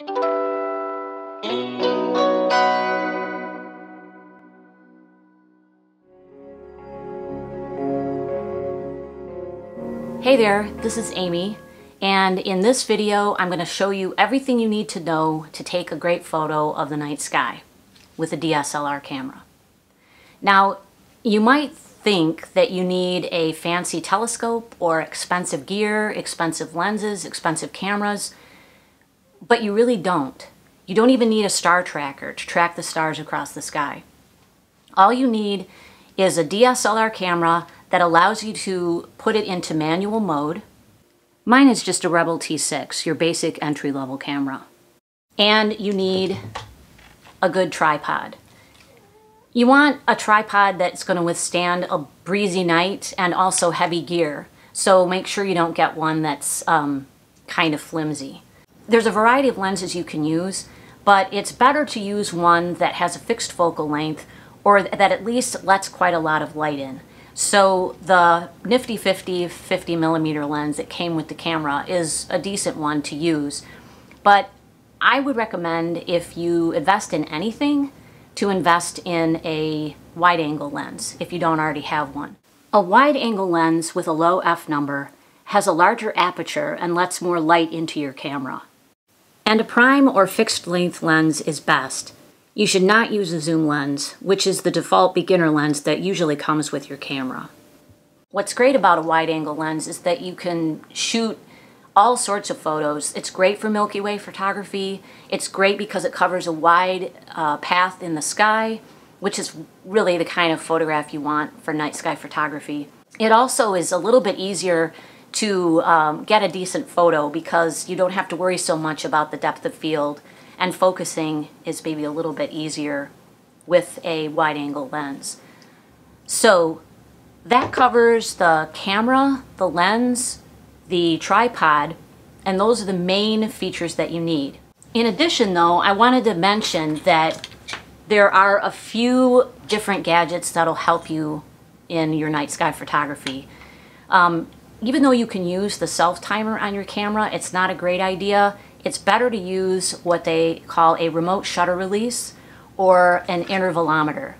Hey there, this is Amy, and in this video I'm going to show you everything you need to know to take a great photo of the night sky with a DSLR camera. Now, you might think that you need a fancy telescope or expensive gear, expensive lenses, expensive cameras, but you really don't. You don't even need a star tracker to track the stars across the sky. All you need is a DSLR camera that allows you to put it into manual mode. Mine is just a Rebel T6, your basic entry-level camera. And you need a good tripod. You want a tripod that's going to withstand a breezy night and also heavy gear. So make sure you don't get one that's um, kind of flimsy. There's a variety of lenses you can use, but it's better to use one that has a fixed focal length or that at least lets quite a lot of light in. So the Nifty 50 50 millimeter lens that came with the camera is a decent one to use. But I would recommend if you invest in anything to invest in a wide angle lens if you don't already have one. A wide angle lens with a low f number has a larger aperture and lets more light into your camera. And a prime or fixed length lens is best you should not use a zoom lens, which is the default beginner lens that usually comes with your camera. What's great about a wide angle lens is that you can shoot all sorts of photos. It's great for Milky Way photography. It's great because it covers a wide uh, path in the sky, which is really the kind of photograph you want for night sky photography. It also is a little bit easier to um, get a decent photo because you don't have to worry so much about the depth of field and focusing is maybe a little bit easier with a wide angle lens. So that covers the camera, the lens, the tripod, and those are the main features that you need. In addition though, I wanted to mention that there are a few different gadgets that'll help you in your night sky photography. Um, even though you can use the self timer on your camera, it's not a great idea it's better to use what they call a remote shutter release or an intervalometer.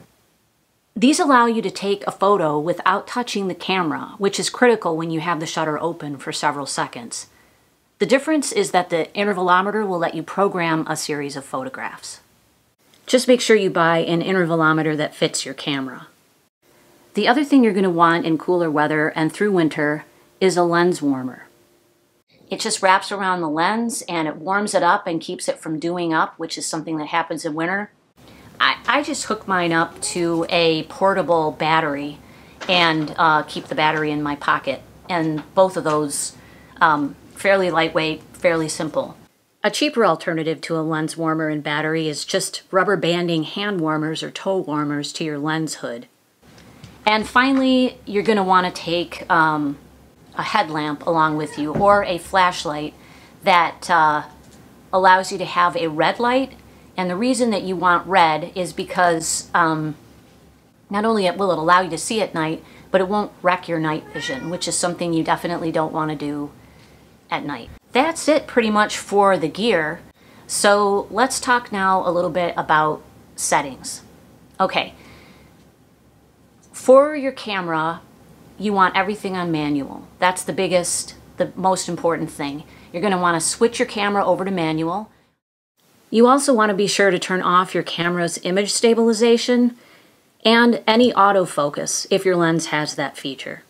These allow you to take a photo without touching the camera, which is critical when you have the shutter open for several seconds. The difference is that the intervalometer will let you program a series of photographs. Just make sure you buy an intervalometer that fits your camera. The other thing you're going to want in cooler weather and through winter is a lens warmer. It just wraps around the lens and it warms it up and keeps it from dewing up, which is something that happens in winter. I, I just hook mine up to a portable battery and uh, keep the battery in my pocket. And both of those um, fairly lightweight, fairly simple. A cheaper alternative to a lens warmer and battery is just rubber banding hand warmers or toe warmers to your lens hood. And finally, you're going to want to take um, a headlamp along with you or a flashlight that uh, allows you to have a red light. And the reason that you want red is because um, not only will it allow you to see at night, but it won't wreck your night vision, which is something you definitely don't want to do at night. That's it pretty much for the gear. So let's talk now a little bit about settings. Okay, for your camera, you want everything on manual. That's the biggest, the most important thing. You're going to want to switch your camera over to manual. You also want to be sure to turn off your camera's image stabilization and any autofocus if your lens has that feature.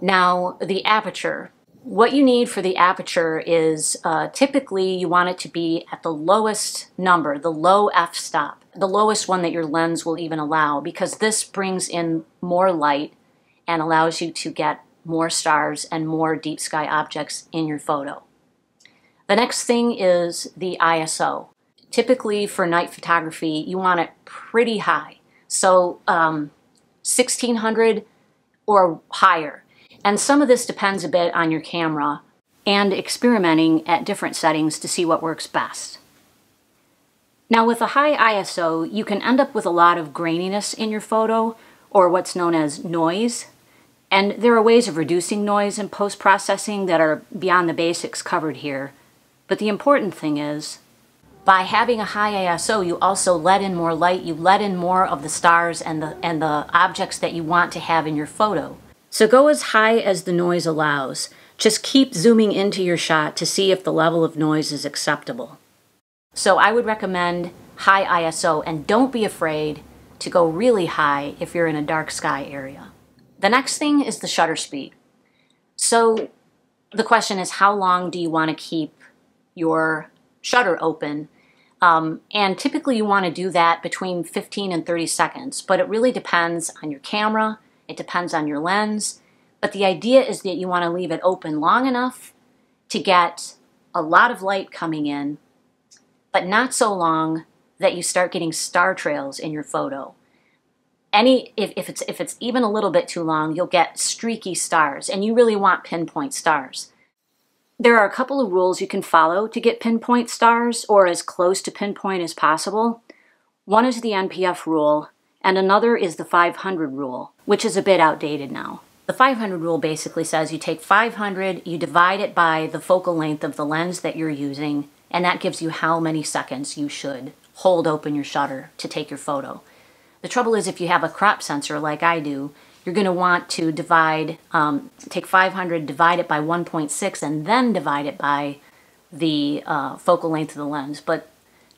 Now, the aperture. What you need for the aperture is uh, typically you want it to be at the lowest number, the low f-stop, the lowest one that your lens will even allow because this brings in more light and allows you to get more stars and more deep sky objects in your photo. The next thing is the ISO. Typically for night photography, you want it pretty high. So um, 1600 or higher. And some of this depends a bit on your camera and experimenting at different settings to see what works best. Now with a high ISO, you can end up with a lot of graininess in your photo, or what's known as noise. And there are ways of reducing noise in post-processing that are beyond the basics covered here. But the important thing is, by having a high ISO, you also let in more light, you let in more of the stars and the, and the objects that you want to have in your photo. So go as high as the noise allows. Just keep zooming into your shot to see if the level of noise is acceptable. So I would recommend high ISO and don't be afraid to go really high if you're in a dark sky area. The next thing is the shutter speed. So the question is how long do you want to keep your shutter open? Um, and typically you want to do that between 15 and 30 seconds, but it really depends on your camera, it depends on your lens, but the idea is that you want to leave it open long enough to get a lot of light coming in, but not so long that you start getting star trails in your photo any if, if it's if it's even a little bit too long you'll get streaky stars and you really want pinpoint stars. There are a couple of rules you can follow to get pinpoint stars or as close to pinpoint as possible. One is the npf rule and another is the 500 rule which is a bit outdated now. The 500 rule basically says you take 500 you divide it by the focal length of the lens that you're using and that gives you how many seconds you should hold open your shutter to take your photo the trouble is if you have a crop sensor like I do, you're going to want to divide, um, take 500, divide it by 1.6, and then divide it by the uh, focal length of the lens. But,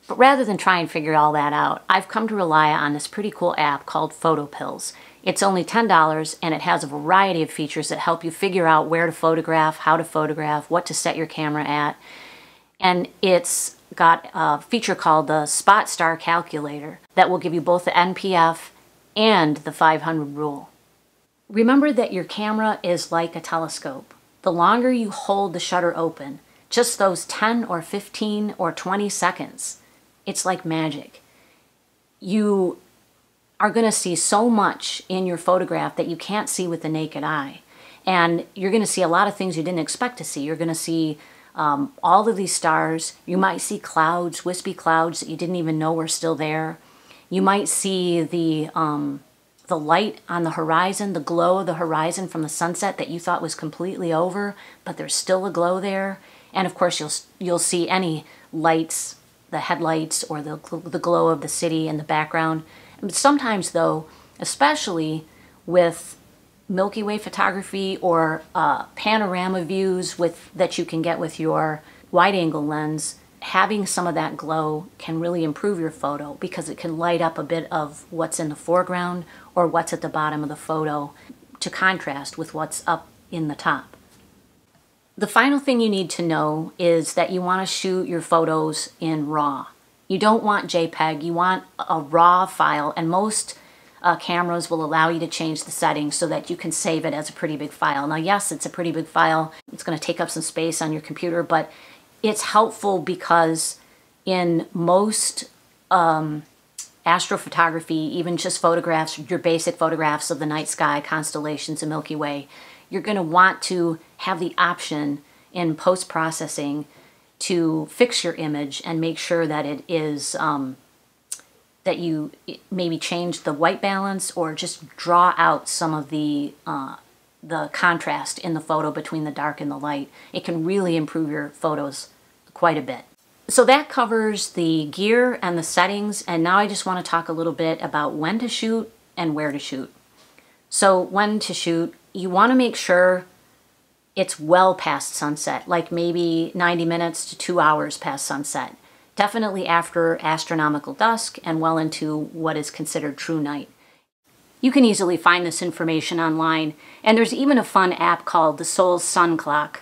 but rather than try and figure all that out, I've come to rely on this pretty cool app called PhotoPills. It's only $10 and it has a variety of features that help you figure out where to photograph, how to photograph, what to set your camera at. And it's got a feature called the Spot Star Calculator that will give you both the NPF and the 500 rule. Remember that your camera is like a telescope. The longer you hold the shutter open, just those 10 or 15 or 20 seconds, it's like magic. You are going to see so much in your photograph that you can't see with the naked eye. And you're going to see a lot of things you didn't expect to see. You're going to see um, all of these stars. You might see clouds, wispy clouds that you didn't even know were still there. You might see the um, the light on the horizon, the glow of the horizon from the sunset that you thought was completely over, but there's still a glow there. And of course, you'll you'll see any lights, the headlights or the the glow of the city in the background. Sometimes, though, especially with Milky Way photography or uh, panorama views with that you can get with your wide angle lens, having some of that glow can really improve your photo because it can light up a bit of what's in the foreground or what's at the bottom of the photo to contrast with what's up in the top. The final thing you need to know is that you want to shoot your photos in RAW. You don't want JPEG, you want a RAW file, and most uh, cameras will allow you to change the settings so that you can save it as a pretty big file. Now, yes, it's a pretty big file. It's going to take up some space on your computer, but it's helpful because in most um, astrophotography, even just photographs, your basic photographs of the night sky, constellations, and Milky Way, you're going to want to have the option in post-processing to fix your image and make sure that it is um, that you maybe change the white balance or just draw out some of the uh, the contrast in the photo between the dark and the light. It can really improve your photos quite a bit. So that covers the gear and the settings and now I just want to talk a little bit about when to shoot and where to shoot. So when to shoot, you want to make sure it's well past sunset, like maybe 90 minutes to two hours past sunset definitely after astronomical dusk and well into what is considered true night. You can easily find this information online, and there's even a fun app called the Sol Sun Clock.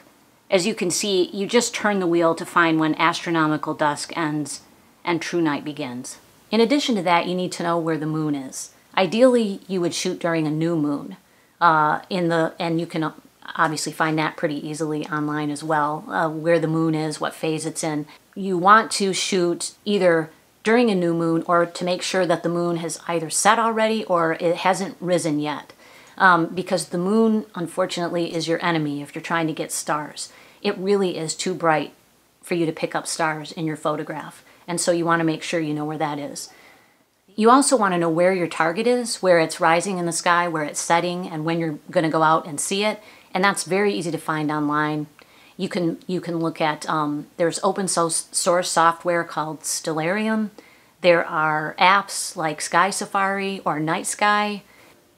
As you can see, you just turn the wheel to find when astronomical dusk ends and true night begins. In addition to that, you need to know where the moon is. Ideally, you would shoot during a new moon. Uh, in the and you can obviously find that pretty easily online as well, uh, where the moon is, what phase it's in. You want to shoot either during a new moon or to make sure that the moon has either set already or it hasn't risen yet. Um, because the moon, unfortunately, is your enemy if you're trying to get stars. It really is too bright for you to pick up stars in your photograph. And so you want to make sure you know where that is. You also want to know where your target is, where it's rising in the sky, where it's setting, and when you're going to go out and see it. And that's very easy to find online. You can you can look at um, there's open source software called Stellarium. There are apps like Sky Safari or Night Sky.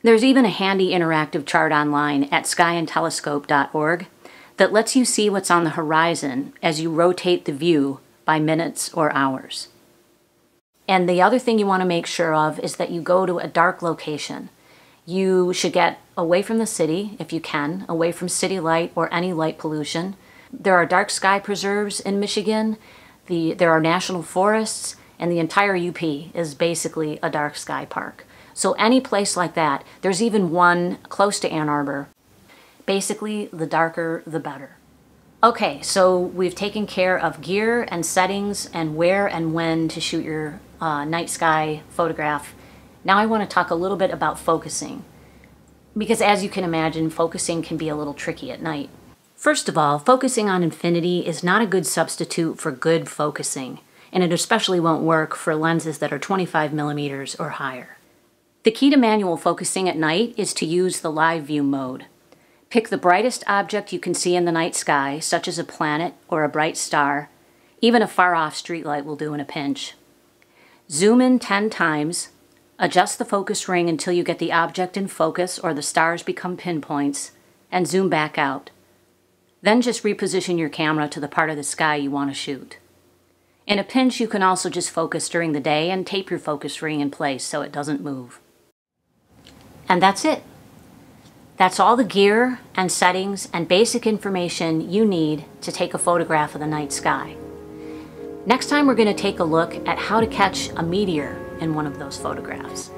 There's even a handy interactive chart online at skyandtelescope.org that lets you see what's on the horizon as you rotate the view by minutes or hours. And the other thing you want to make sure of is that you go to a dark location. You should get away from the city, if you can, away from city light or any light pollution. There are dark sky preserves in Michigan. The, there are national forests, and the entire UP is basically a dark sky park. So any place like that, there's even one close to Ann Arbor. Basically, the darker, the better. Okay, so we've taken care of gear and settings and where and when to shoot your uh, night sky photograph. Now I want to talk a little bit about focusing. Because as you can imagine, focusing can be a little tricky at night. First of all, focusing on infinity is not a good substitute for good focusing, and it especially won't work for lenses that are 25 millimeters or higher. The key to manual focusing at night is to use the live view mode. Pick the brightest object you can see in the night sky, such as a planet or a bright star. Even a far off streetlight will do in a pinch. Zoom in 10 times, adjust the focus ring until you get the object in focus or the stars become pinpoints, and zoom back out. Then just reposition your camera to the part of the sky you want to shoot. In a pinch, you can also just focus during the day and tape your focus ring in place so it doesn't move. And that's it. That's all the gear and settings and basic information you need to take a photograph of the night sky. Next time we're going to take a look at how to catch a meteor in one of those photographs.